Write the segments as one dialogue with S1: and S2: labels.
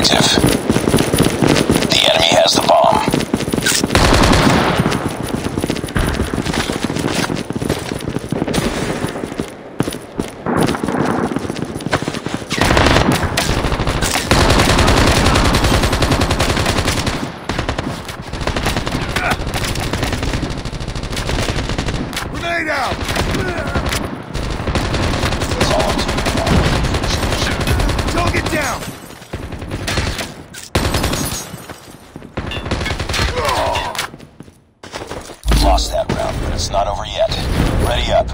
S1: objective. The enemy has the bomb.
S2: Grenade out!
S1: It's all up to you now. Finish the mission.
S2: Target down!
S1: Lost that round, but it's not over yet. Ready up.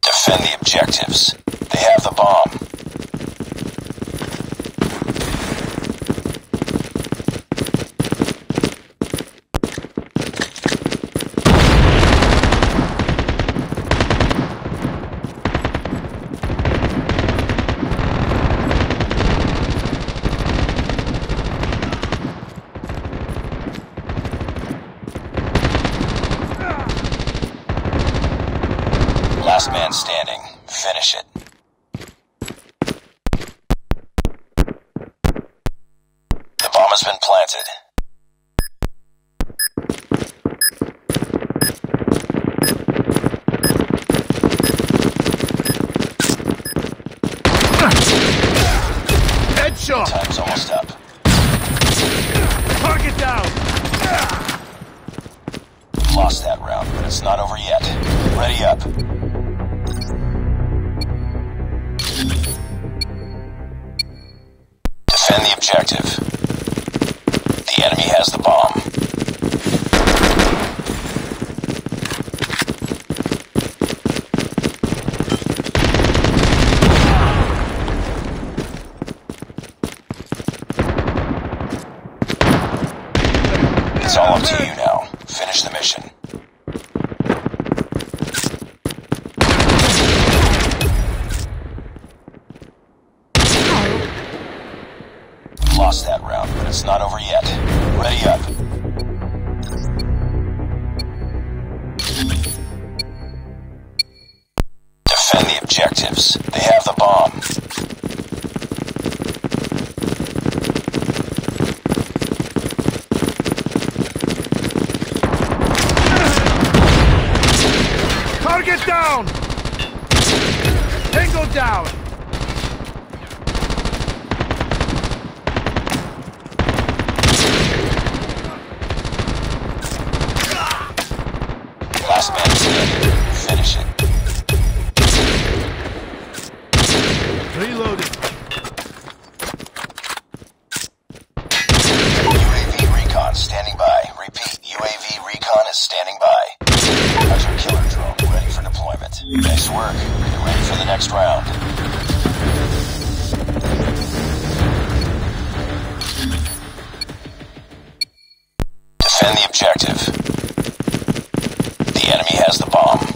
S1: Defend the objectives. They have the bomb. Last man standing. Finish it. The bomb has been planted.
S2: Headshot!
S1: Time's almost up.
S2: Target down!
S1: Lost that round, but it's not over yet. Ready up. Defend the objective. The enemy has the bomb. Lost that round, but it's not over yet. Ready up. Defend the objectives. They have the bomb. For the next round. Defend the objective. The enemy has the bomb.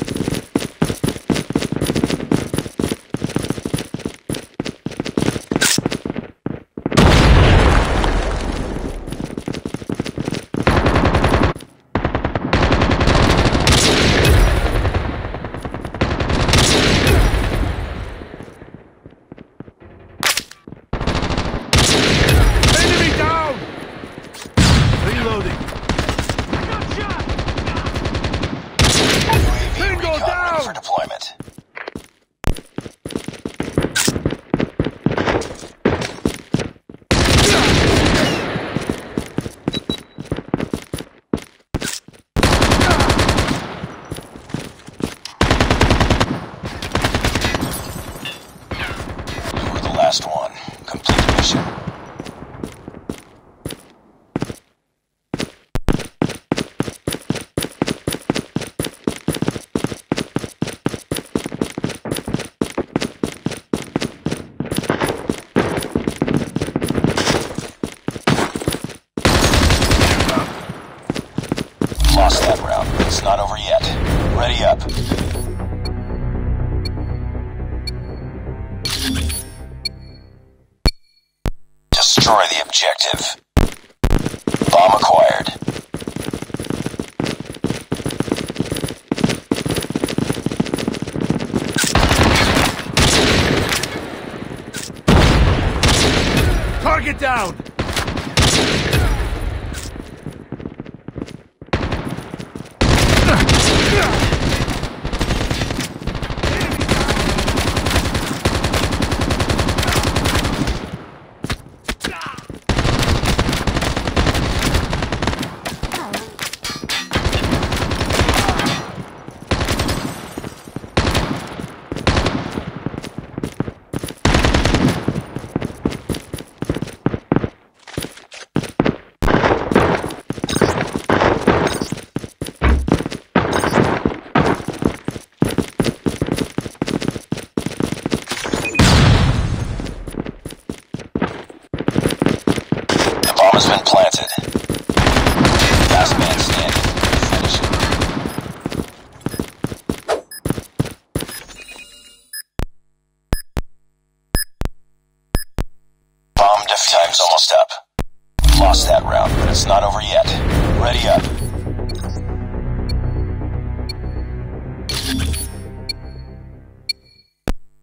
S1: Ready up.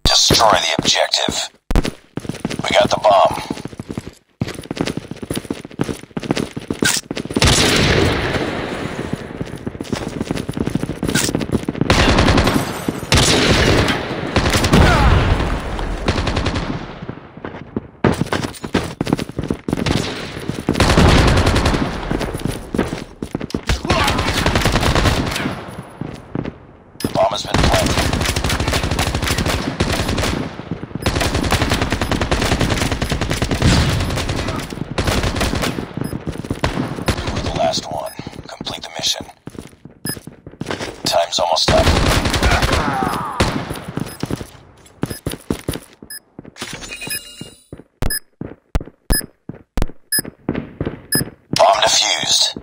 S1: Destroy the objective. We got the bomb. The bomb has been planted. We're the last one. Complete the mission. Time's almost up. Bomb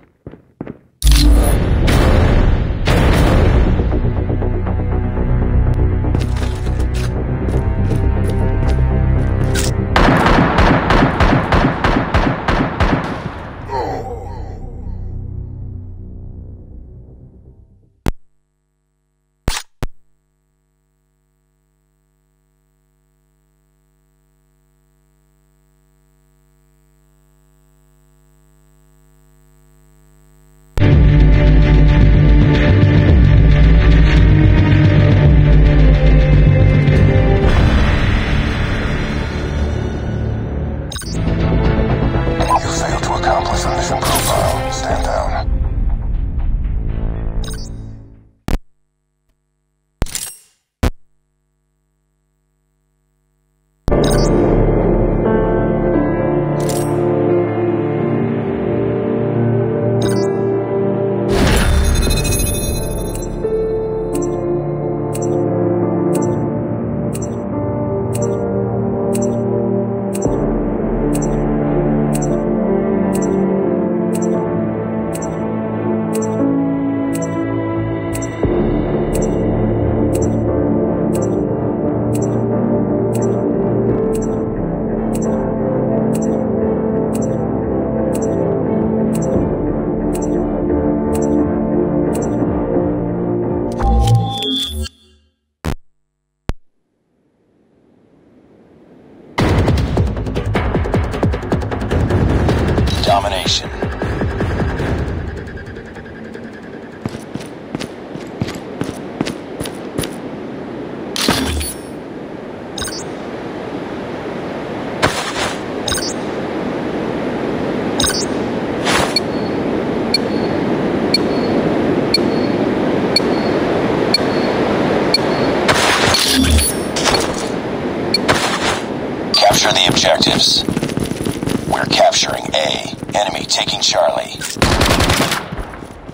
S1: taking Charlie.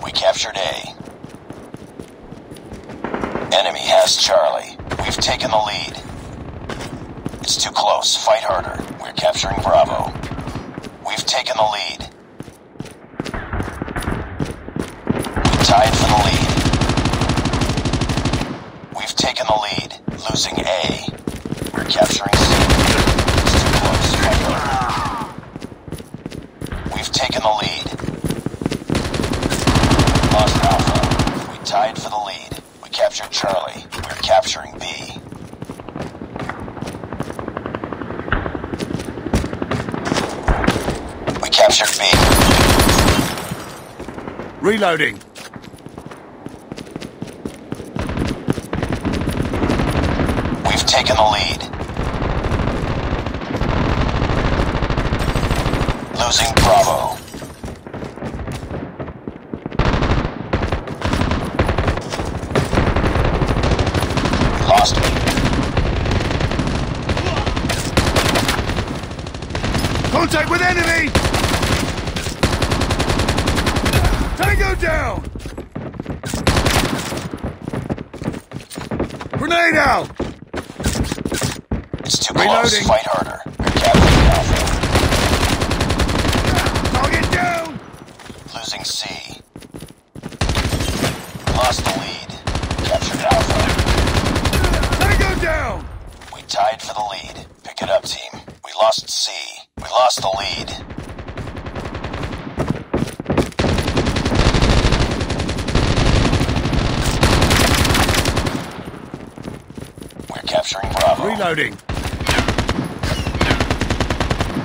S1: We captured A. Enemy has Charlie. We've taken the lead. It's too close. Fight harder. We're capturing Bravo. We've taken the lead. We tied for the lead. We've taken the lead. Losing A. We're capturing Charlie. We're capturing B. We captured B.
S2: Reloading.
S1: We've taken the lead. Losing Bravo.
S2: Contact with enemy! Tango down! Grenade out!
S1: It's too close. Fight harder. We're capturing Alpha.
S2: Target down!
S1: Losing C. Lost the lead. Captured Alpha.
S2: Tango down!
S1: We tied for the lead. Pick it up, team. We lost C. We lost the lead. We're capturing Bravo.
S2: Reloading.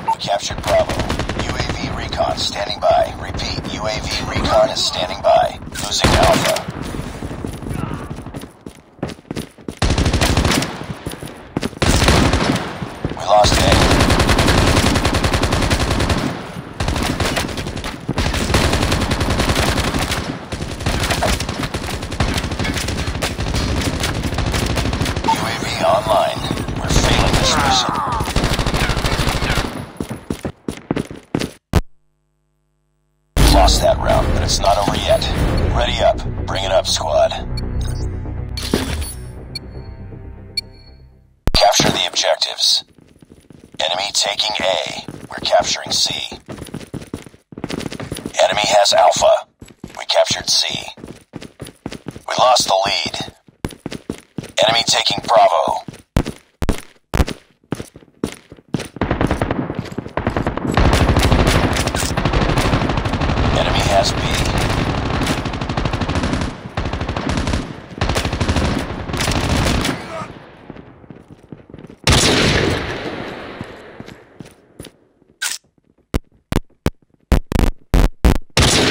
S1: We captured Bravo. UAV recon standing by. Repeat, UAV recon is standing by. Losing Alpha. We lost A. UAV online. We're failing this mission. Lost that round, but it's not over yet. Ready up. Bring it up, squad. Capture the objectives. Enemy taking A. We're capturing C. Enemy has Alpha. We captured C. We lost the lead. Enemy taking Bravo. Enemy has B.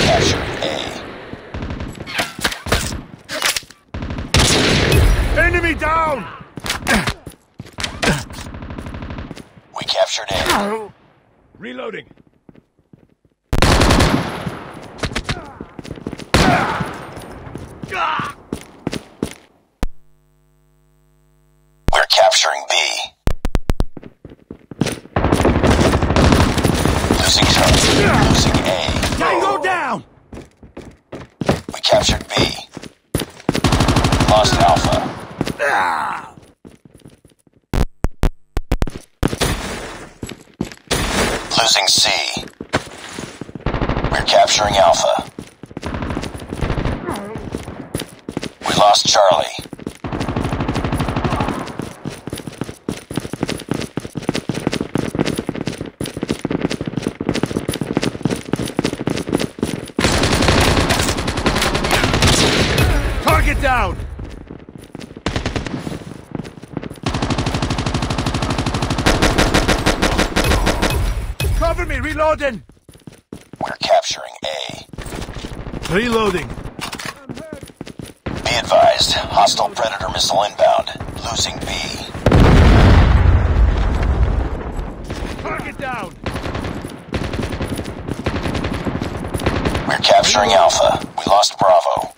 S1: Captured A.
S2: Enemy down!
S1: We captured A.
S2: Reloading.
S1: We're capturing B. Losing Charlie. Losing A.
S2: Tango down!
S1: We captured B. Lost Alpha. Losing C. We're capturing Alpha. We lost Charlie.
S2: Target down! Me, reloading!
S1: We're capturing A.
S2: Reloading.
S1: Be advised, hostile Predator missile inbound. Losing B.
S2: Target down!
S1: We're capturing Alpha. We lost Bravo.